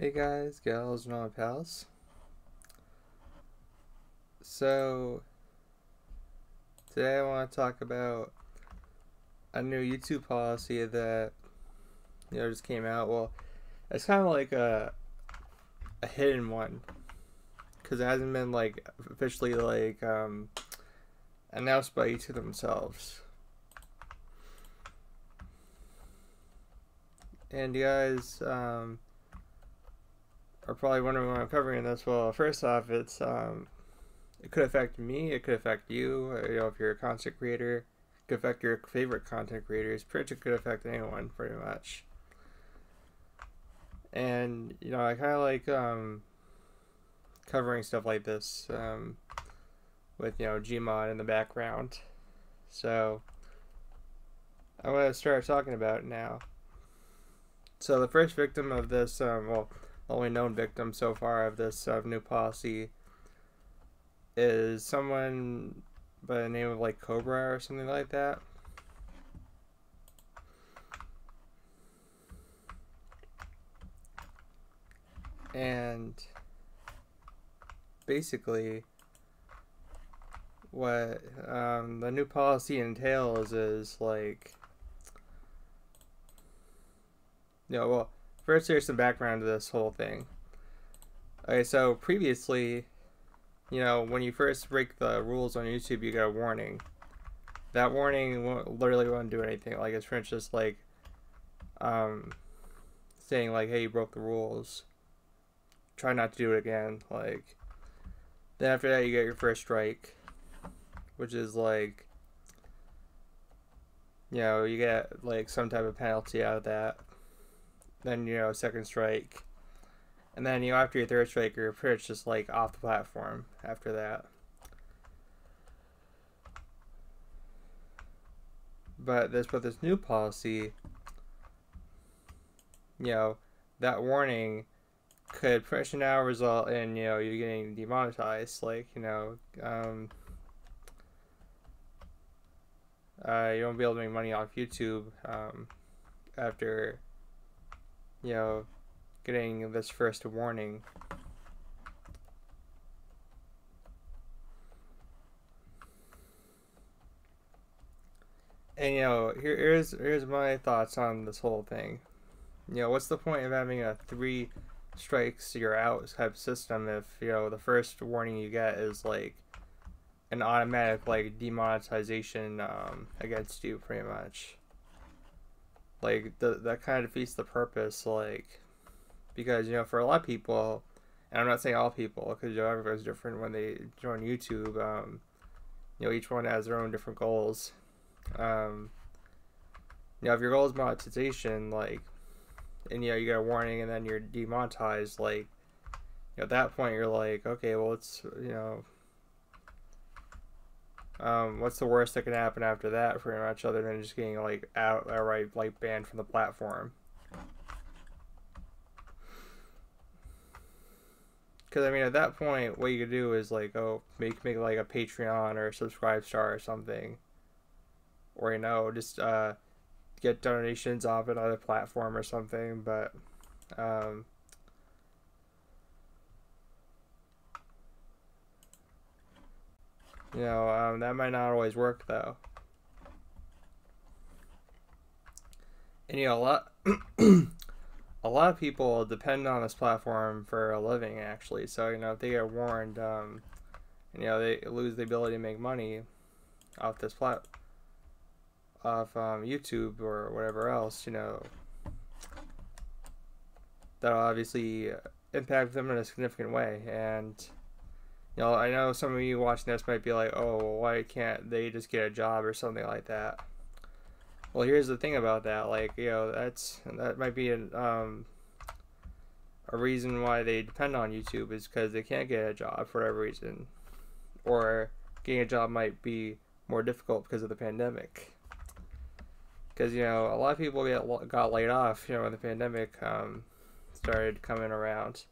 Hey guys, gals, and all my pals. So, today I want to talk about a new YouTube policy that, you know, just came out. Well, it's kind of like a, a hidden one. Because it hasn't been, like, officially, like, um, announced by YouTube themselves. And guys, um, are probably wondering why I'm covering this. Well, first off, it's um, it could affect me. It could affect you. You know, if you're a content creator, it could affect your favorite content creators. Pretty could affect anyone, pretty much. And you know, I kind of like um, covering stuff like this um, with you know Gmod in the background. So I want to start talking about now. So the first victim of this, um, well only known victim so far of this new policy is someone by the name of like Cobra or something like that. And basically, what um, the new policy entails is like, you know, well, First, here's some background to this whole thing. Okay, so previously, you know, when you first break the rules on YouTube, you get a warning. That warning won't, literally won't do anything. Like, it's pretty just like, um, saying like, hey, you broke the rules. Try not to do it again. Like, then after that, you get your first strike, which is like, you know, you get like some type of penalty out of that then you know second strike, and then you know after your third strike, you're pretty much just like off the platform after that. But this with this new policy, you know, that warning could pretty now result in you know you getting demonetized. Like you know, um, uh, you won't be able to make money off YouTube um, after you know, getting this first warning. And you know, here, here's here's my thoughts on this whole thing. You know, what's the point of having a three strikes you're out type system if you know the first warning you get is like an automatic like demonetization um, against you, pretty much like the, that kind of defeats the purpose like because you know for a lot of people and i'm not saying all people because you know everybody's different when they join youtube um, you know each one has their own different goals. Um, you know if your goal is monetization like and you know you get a warning and then you're demonetized like you know, at that point you're like okay well it's you know um, what's the worst that can happen after that, pretty much, other than just getting like out outright like banned from the platform? Because I mean, at that point, what you could do is like, oh, make make like a Patreon or a Subscribe Star or something, or you know, just uh, get donations off another platform or something. But um, You know, um, that might not always work though. And you know, a lot, a lot of people depend on this platform for a living, actually. So you know, if they get warned, um, you know, they lose the ability to make money off this plat, off um, YouTube or whatever else, you know, that'll obviously impact them in a significant way, and you know, I know some of you watching this might be like, oh, why can't they just get a job or something like that? Well, here's the thing about that. Like, you know, that's that might be an, um, a reason why they depend on YouTube is because they can't get a job for whatever reason, or getting a job might be more difficult because of the pandemic. Because you know, a lot of people get got laid off. You know, when the pandemic um, started coming around.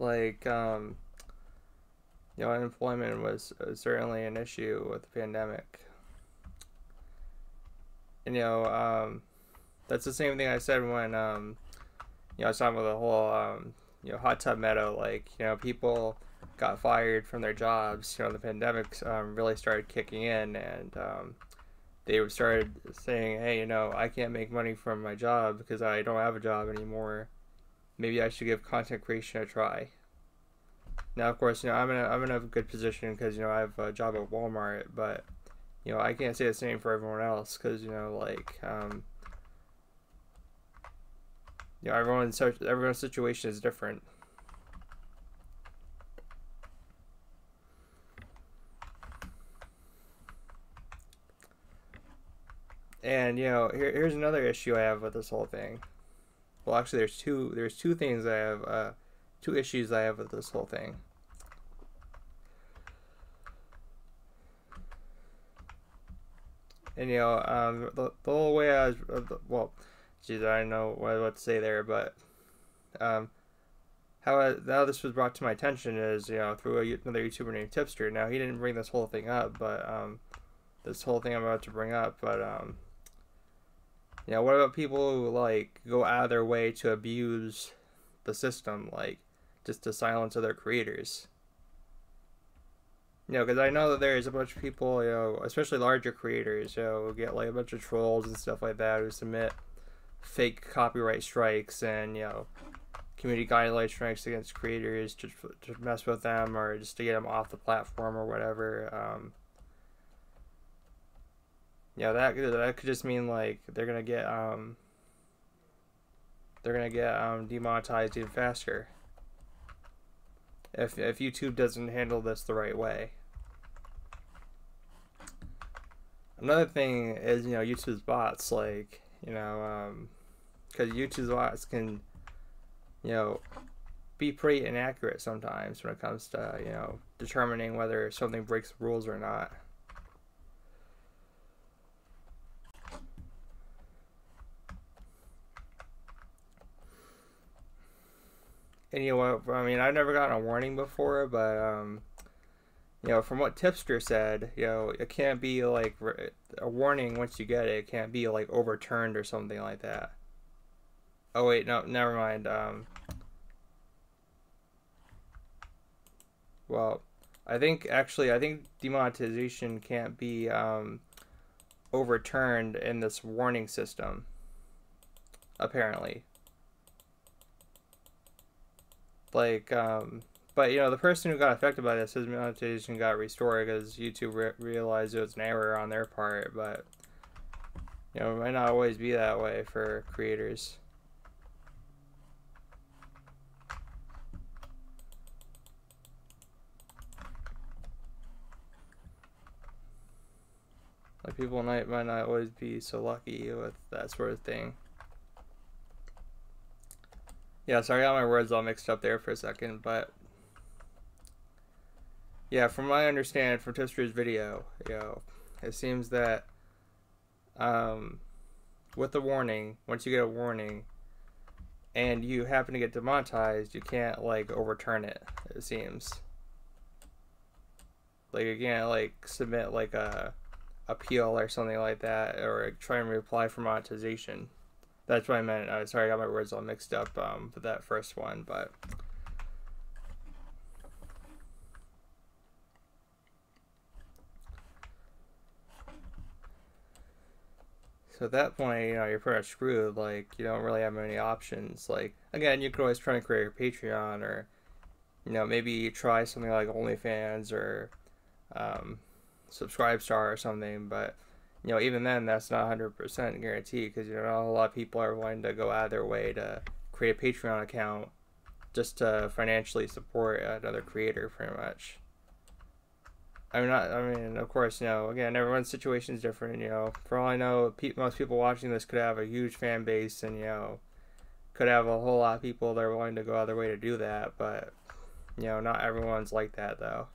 Like um, you know unemployment was, certainly an issue with the pandemic and you know, um, that's the same thing I said when um, you know, I was talking about the whole um, you know, hot tub meta. Like, you know, people got fired from their jobs. You know, the pandemic um, really started kicking in, and um, they started saying, "Hey, you know, I can't make money from my job because I don't have a job anymore. Maybe I should give content creation a try." Now, of course, you know, I'm in a, I'm in a good position because you know I have a job at Walmart, but you know I can't say the same for everyone else because you know like um, you know everyone's everyone's situation is different. And you know, here, here's another issue I have with this whole thing. Well, actually, there's two. There's two things I have. Uh, two issues I have with this whole thing. And you know, um, the, the whole way I was, uh, well, geez, I don't know what, what to say there, but um, how I, how this was brought to my attention is you know through a, another YouTuber named Tipster. Now he didn't bring this whole thing up, but um, this whole thing I'm about to bring up, but um, you know, what about people who like go out of their way to abuse the system, like just to silence other creators? You know, because I know that there's a bunch of people, you know, especially larger creators, you know, get like a bunch of trolls and stuff like that who submit fake copyright strikes and you know community guideline strikes against creators to, to mess with them or just to get them off the platform or whatever. Um, yeah, that that could just mean like they're gonna get um they're gonna get um demonetized even faster if if YouTube doesn't handle this the right way. Another thing is you know YouTube's bots like you know um because YouTube's bots can you know be pretty inaccurate sometimes when it comes to you know determining whether something breaks rules or not. And you know what? I mean, I've never gotten a warning before, but um, you know, from what Tipster said, you know, it can't be like a warning once you get it. It can't be like overturned or something like that. Oh wait, no, never mind. Um, well, I think actually, I think demonetization can't be um, overturned in this warning system. Apparently like um but you know the person who got affected by this his monetization got restored because youtube re- realized it was an error on their part but you know it might not always be that way for creators. Like people might might not always be so lucky with that sort of thing yeah, sorry, I got my words all mixed up there for a second, but yeah, from my understanding from Tipster's video, you know, it seems that um, with the warning, once you get a warning and you happen to get demonetized, you can't like overturn it. It seems like you can't like submit like a appeal or something like that, or try and reply for monetization. That's what I meant. Uh, sorry, I got my words all mixed up um, for that first one, but. So at that point, you know, you're pretty much screwed. Like, you don't really have many options. Like, again, you could always try to create a Patreon or, you know, maybe try something like OnlyFans or um, Subscribestar or something. But you know, even then, that's not 100% guaranteed because, you know, a lot of people are willing to go out of their way to create a Patreon account just to financially support another creator, pretty much. I mean, not, I mean, of course, you know, again, everyone's situation is different, you know. For all I know, pe- most people watching this could have a huge fan base and, you know, could have a whole lot of people that are willing to go out of their way to do that, but, you know, not everyone's like that, though.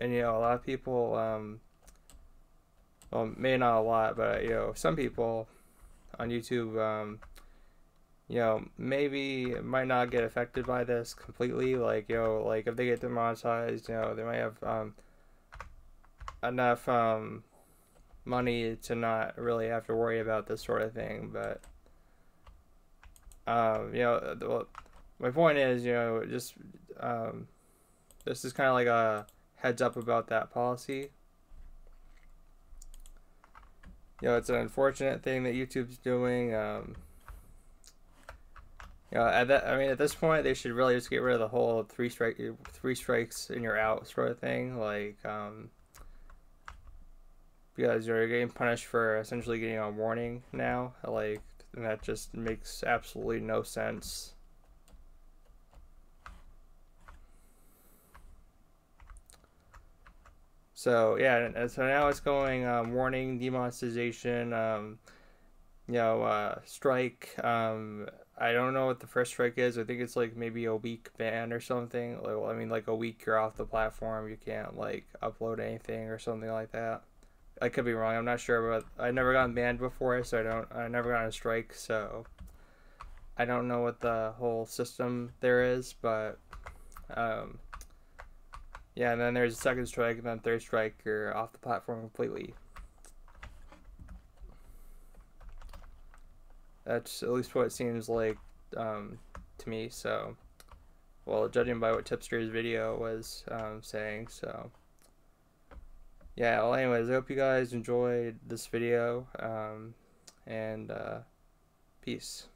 And you know a lot of people um well may not a lot but you know some people on youtube um you know maybe might not get affected by this completely like you know like if they get demonetized you know they might have um enough um, money to not really have to worry about this sort of thing. But um, you know, the, my point is, you know, just um, this is kind of like a heads up about that policy. You know, it's an unfortunate thing that YouTube's doing. Um, you know, at that, I mean, at this point, they should really just get rid of the whole three strike, three strikes and you're out sort of thing. Like, um, because you're getting punished for essentially getting a warning now. Like, and that just makes absolutely no sense. So yeah, so now it's going um, warning, demonetization, um, you know, uh, strike. Um, I don't know what the first strike is. I think it's like maybe a week ban or something. Like, I mean, like a week you're off the platform. You can't like upload anything or something like that. I could be wrong. I'm not sure, but I never gotten banned before, so I don't. I never got a strike, so I don't know what the whole system there is, but um, yeah. And then there's a second strike, and then third strike, you're off the platform completely. That's at least what it seems like um, to me. So, well, judging by what Tipster's video was um, saying, so yeah, well, anyways, I hope you guys enjoyed this video, um, and uh, peace.